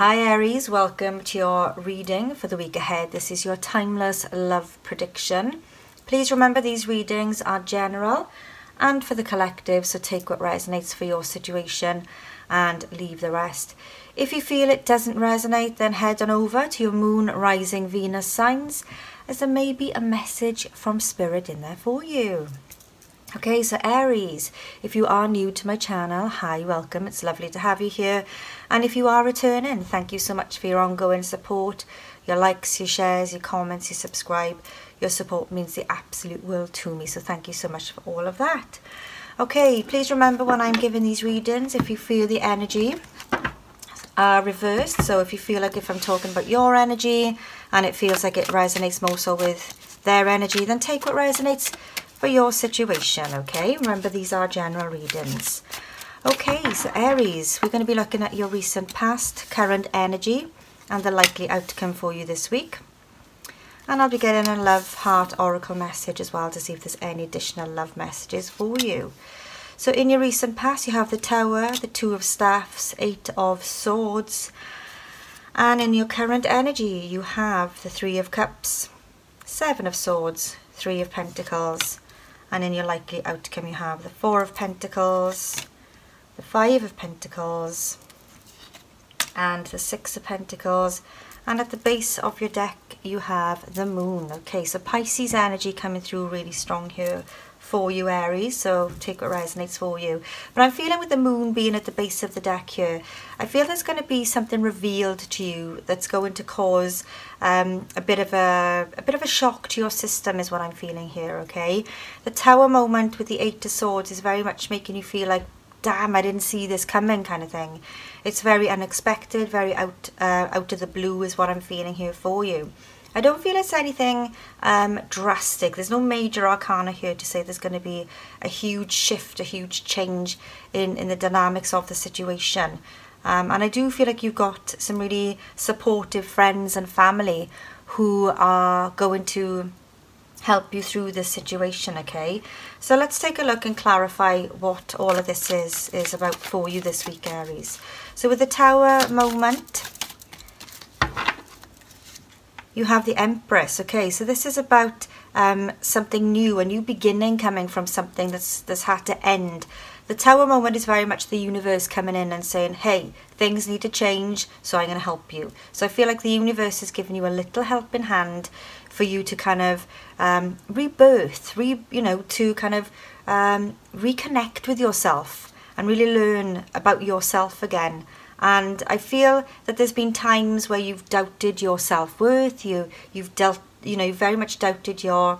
Hi Aries, welcome to your reading for the week ahead. This is your timeless love prediction. Please remember these readings are general and for the collective, so take what resonates for your situation and leave the rest. If you feel it doesn't resonate, then head on over to your moon, rising, Venus signs, as there may be a message from spirit in there for you. Okay, so Aries, if you are new to my channel, hi, welcome. It's lovely to have you here. And if you are returning, thank you so much for your ongoing support, your likes, your shares, your comments, your subscribe. Your support means the absolute world to me. So thank you so much for all of that. Okay, please remember when I'm giving these readings, if you feel the energy are reversed. So if you feel like if I'm talking about your energy and it feels like it resonates more so with their energy, then take what resonates for your situation, okay? Remember, these are general readings. Okay, so Aries, we're going to be looking at your recent past, current energy, and the likely outcome for you this week. And I'll be getting a love heart oracle message as well to see if there's any additional love messages for you. So in your recent past, you have the Tower, the Two of Staffs, Eight of Swords. And in your current energy, you have the Three of Cups, Seven of Swords, Three of Pentacles, and in your likely outcome you have the Four of Pentacles, the Five of Pentacles, and the Six of Pentacles. And at the base of your deck you have the Moon. Okay, so Pisces energy coming through really strong here for you Aries. So take what resonates for you. But I'm feeling with the moon being at the base of the deck here I feel there's going to be something revealed to you that's going to cause um, a bit of a, a bit of a shock to your system is what I'm feeling here okay? The tower moment with the eight of swords is very much making you feel like damn I didn't see this coming kind of thing it's very unexpected very out uh, out of the blue is what I'm feeling here for you I don't feel it's anything um, drastic. There's no major arcana here to say there's going to be a huge shift, a huge change in, in the dynamics of the situation. Um, and I do feel like you've got some really supportive friends and family who are going to help you through this situation, okay? So let's take a look and clarify what all of this is, is about for you this week, Aries. So with the Tower moment, you have the Empress. Okay, so this is about um, something new, a new beginning coming from something that's, that's had to end. The Tower moment is very much the universe coming in and saying, hey, things need to change, so I'm going to help you. So I feel like the universe is giving you a little helping hand for you to kind of um, rebirth, re, you know, to kind of um, reconnect with yourself and really learn about yourself again and I feel that there's been times where you've doubted your self-worth, you, you've dealt, you know, very much doubted your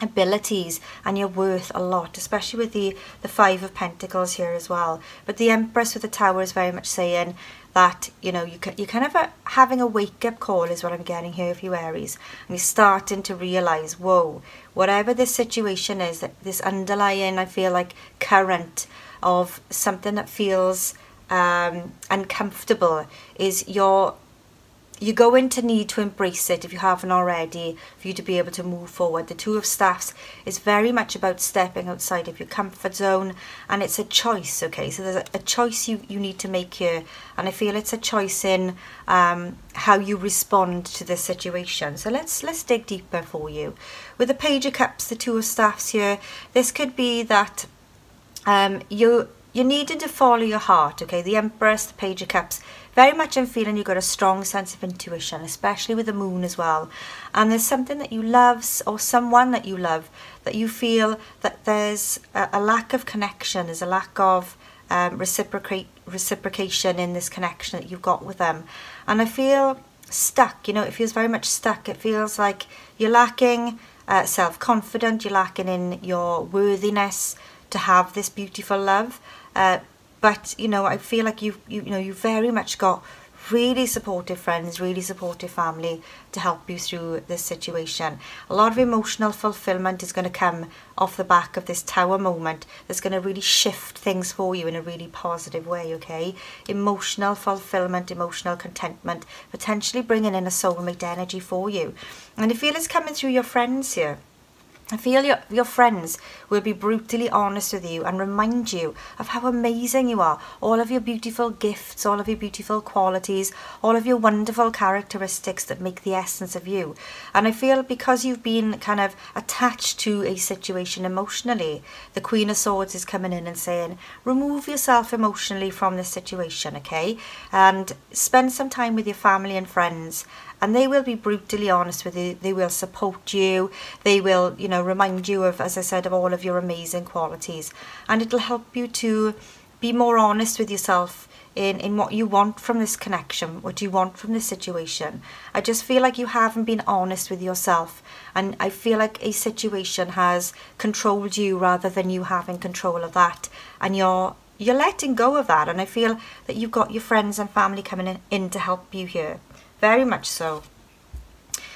abilities and your worth a lot, especially with the, the Five of Pentacles here as well. But the Empress with the Tower is very much saying that, you know, you, you're kind of a, having a wake-up call is what I'm getting here for you Aries. And you're starting to realise, whoa, whatever this situation is, that this underlying, I feel like, current of something that feels um, uncomfortable is you're you're going to need to embrace it if you haven't already for you to be able to move forward. The Two of Staffs is very much about stepping outside of your comfort zone and it's a choice, okay? So there's a, choice you, you need to make here and I feel it's a choice in um, how you respond to this situation. So let's let's dig deeper for you. With the Page of Cups, the Two of Staffs here, this could be that um, you you're needing to follow your heart, okay? The Empress, the Page of Cups, very much I'm feeling you've got a strong sense of intuition, especially with the moon as well. And there's something that you love or someone that you love that you feel that there's a, a lack of connection, there's a lack of um, reciprocate, reciprocation in this connection that you've got with them. And I feel stuck, you know, it feels very much stuck. It feels like you're lacking uh, self-confidence, you're lacking in your worthiness to have this beautiful love. Uh, but you know, I feel like you've you, you know you very much got really supportive friends, really supportive family to help you through this situation. A lot of emotional fulfillment is going to come off the back of this tower moment that's going to really shift things for you in a really positive way, okay? Emotional fulfillment, emotional contentment, potentially bringing in a soulmate energy for you. And I feel it's coming through your friends here I feel your, your friends will be brutally honest with you and remind you of how amazing you are, all of your beautiful gifts, all of your beautiful qualities, all of your wonderful characteristics that make the essence of you. And I feel because you've been kind of attached to a situation emotionally, the Queen of Swords is coming in and saying, remove yourself emotionally from this situation, okay? And spend some time with your family and friends and they will be brutally honest with you. They will support you. They will, you know, remind you of, as I said, of all of your amazing qualities. And it'll help you to be more honest with yourself in, in what you want from this connection, what you want from this situation. I just feel like you haven't been honest with yourself. And I feel like a situation has controlled you rather than you having control of that. And you're you're letting go of that and I feel that you've got your friends and family coming in, in to help you here. Very much so.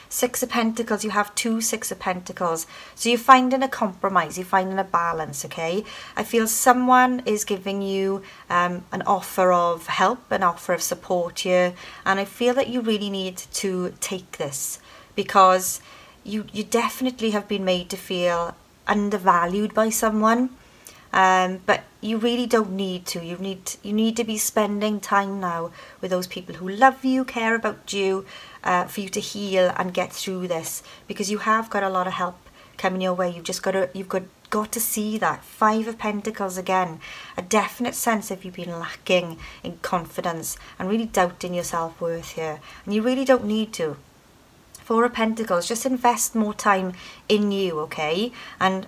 Six of Pentacles, you have two Six of Pentacles. So you're finding a compromise, you're finding a balance, okay? I feel someone is giving you um, an offer of help, an offer of support here. And I feel that you really need to take this because you, you definitely have been made to feel undervalued by someone. Um, but you really don't need to. You need you need to be spending time now with those people who love you, care about you, uh, for you to heal and get through this. Because you have got a lot of help coming your way. You've just got to you've got got to see that five of pentacles again a definite sense of you being lacking in confidence and really doubting your self-worth here and you really don't need to four of pentacles just invest more time in you okay and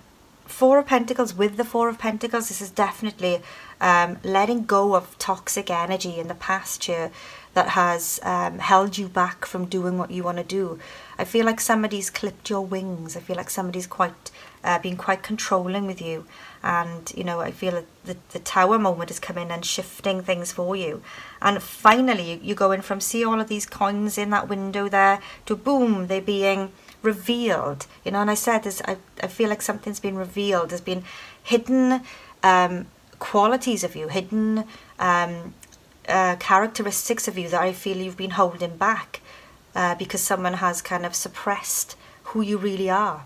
Four of Pentacles with the Four of Pentacles, this is definitely um, letting go of toxic energy in the past year that has um, held you back from doing what you want to do. I feel like somebody's clipped your wings. I feel like somebody's quite uh, been quite controlling with you. And, you know, I feel that the, the tower moment is coming and shifting things for you. And finally, you, you go in from see all of these coins in that window there to boom, they're being revealed you know and i said this i, I feel like something's been revealed. There's been hidden um, qualities of you hidden um, uh, characteristics of you that i feel you've been holding back uh, because someone has kind of suppressed who you really are.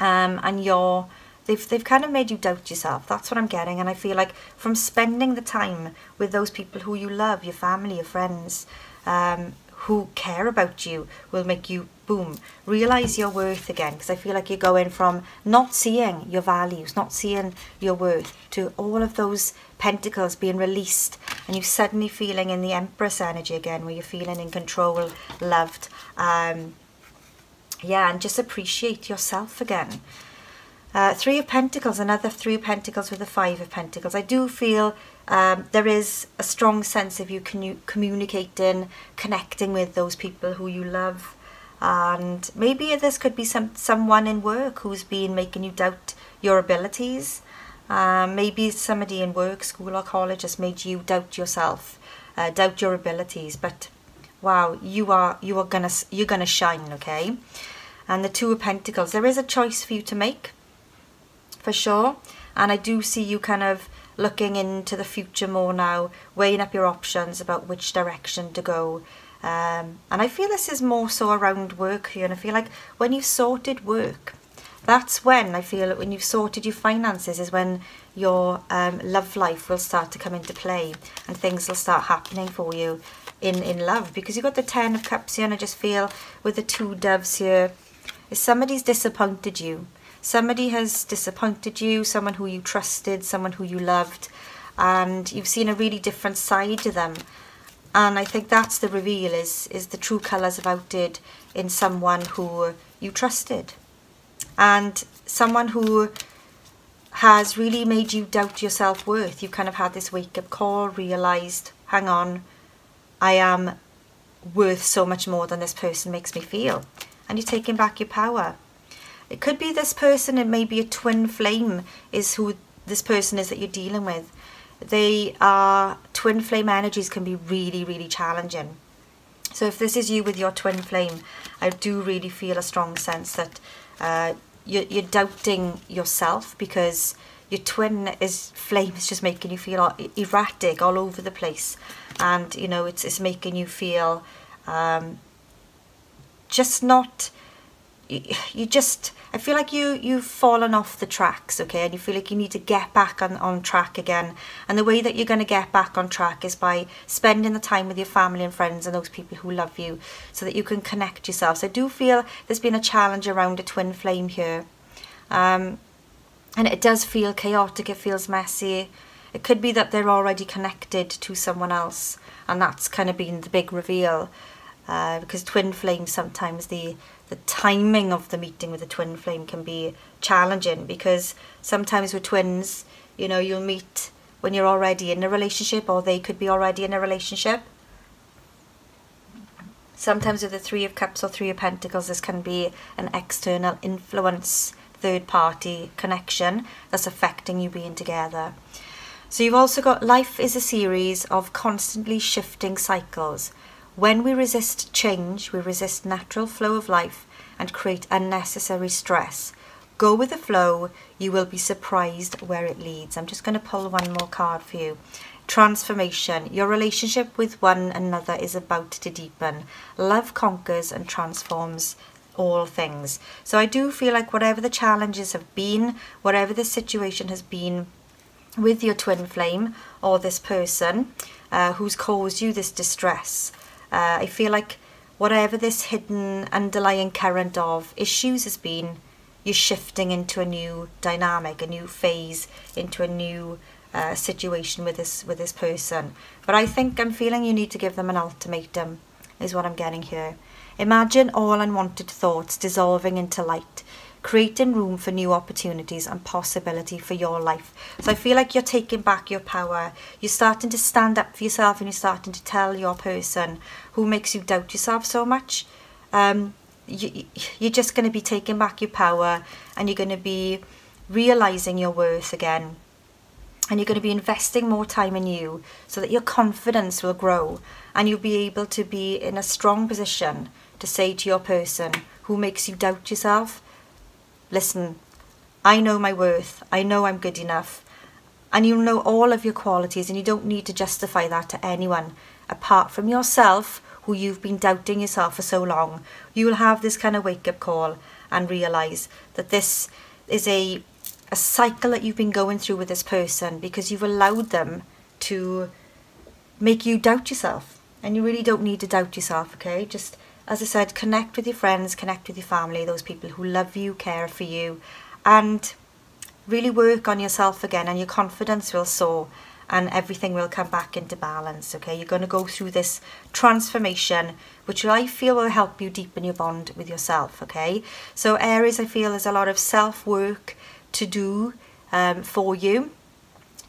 Um, and you're they've, they've kind of made you doubt yourself. That's what i'm getting. And i feel like from spending the time with those people who you love your family your friends um, who care about you will make you boom realize your worth again because i feel like you're going from not seeing your values not seeing your worth to all of those pentacles being released and you suddenly feeling in the empress energy again where you're feeling in control loved um yeah and just appreciate yourself again uh, three of Pentacles, another Three of Pentacles with the Five of Pentacles. I do feel um, there is a strong sense of you communicating, connecting with those people who you love. And maybe this could be some someone in work who's been making you doubt your abilities. Um, maybe somebody in work, school or college has made you doubt yourself, uh, doubt your abilities. But wow, you are you are gonna you're gonna shine, okay? And the Two of Pentacles, there is a choice for you to make for sure. And I do see you kind of looking into the future more now, weighing up your options about which direction to go. Um, and I feel this is more so around work here. And I feel like when you've sorted work, that's when I feel that when you've sorted your finances is when your um, love life will start to come into play and things will start happening for you in, in love. Because you've got the Ten of Cups here and I just feel with the two doves here, if somebody's disappointed you, Somebody has disappointed you, someone who you trusted, someone who you loved, and you've seen a really different side to them. And I think that's the reveal, is, is the true colours of outdid in someone who you trusted. And someone who has really made you doubt your self-worth. You've kind of had this wake-up call, realised, hang on, I am worth so much more than this person makes me feel. And you're taking back your power. It could be this person, it may be a twin flame is who this person is that you're dealing with. They are, twin flame energies can be really, really challenging. So if this is you with your twin flame, I do really feel a strong sense that uh, you're, you're doubting yourself because your twin is flame is just making you feel erratic all over the place and you know it's, it's making you feel um, just not you, just I feel like you you've fallen off the tracks okay? And you feel like you need to get back on, on track again. And the way that you're going to get back on track is by spending the time with your family and friends and those people who love you so that you can connect yourselves I do feel there's been a challenge around a twin flame here. Um, and it does feel chaotic it feels messy. It could be that they're already connected to someone else and that's kind of been the big reveal uh, because twin flames sometimes the the timing of the meeting with a twin flame can be challenging because sometimes with twins you know you'll meet when you're already in a relationship or they could be already in a relationship. Sometimes with the three of cups or three of pentacles this can be an external influence third party connection that's affecting you being together. So you've also got life is a series of constantly shifting cycles when we resist change, we resist natural flow of life and create unnecessary stress. Go with the flow, you will be surprised where it leads. I'm just going to pull one more card for you. Transformation. Your relationship with one another is about to deepen. Love conquers and transforms all things. So I do feel like whatever the challenges have been, whatever the situation has been with your twin flame or this person uh, who's caused you this distress, uh, I feel like whatever this hidden underlying current of issues has been, you're shifting into a new dynamic, a new phase, into a new uh, situation with this with this person. But I think I'm feeling you need to give them an ultimatum, is what I'm getting here. Imagine all unwanted thoughts dissolving into light creating room for new opportunities and possibility for your life. So I feel like you're taking back your power. You're starting to stand up for yourself and you're starting to tell your person who makes you doubt yourself so much. Um, you, you're just going to be taking back your power and you're going to be realizing your worth again. And you're going to be investing more time in you so that your confidence will grow and you'll be able to be in a strong position to say to your person who makes you doubt yourself, listen, I know my worth, I know I'm good enough, and you know all of your qualities, and you don't need to justify that to anyone apart from yourself, who you've been doubting yourself for so long. You will have this kind of wake up call and realize that this is a a cycle that you've been going through with this person because you've allowed them to make you doubt yourself. And you really don't need to doubt yourself, okay? Just as I said, connect with your friends, connect with your family, those people who love you, care for you, and really work on yourself again, and your confidence will soar and everything will come back into balance. Okay, you're going to go through this transformation, which I feel will help you deepen your bond with yourself. Okay, so Aries, I feel there's a lot of self work to do um, for you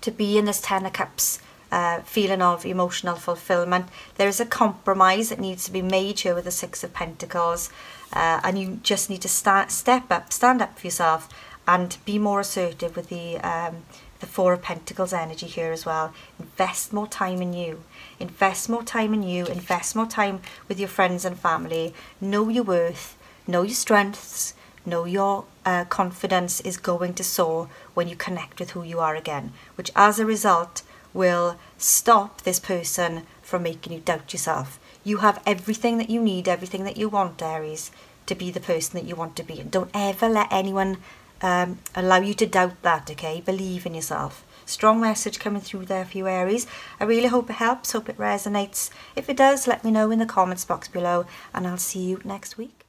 to be in this Ten of Cups uh, feeling of emotional fulfillment. There is a compromise that needs to be made here with the Six of Pentacles, uh, and you just need to start, step up, stand up for yourself, and be more assertive with the um, the Four of Pentacles energy here as well. Invest more time in you. Invest more time in you. Invest more time with your friends and family. Know your worth. Know your strengths. Know your uh, confidence is going to soar when you connect with who you are again, which as a result will stop this person from making you doubt yourself. You have everything that you need, everything that you want, Aries, to be the person that you want to be. And don't ever let anyone um, allow you to doubt that, okay? Believe in yourself. Strong message coming through there for you, Aries. I really hope it helps, hope it resonates. If it does, let me know in the comments box below, and I'll see you next week.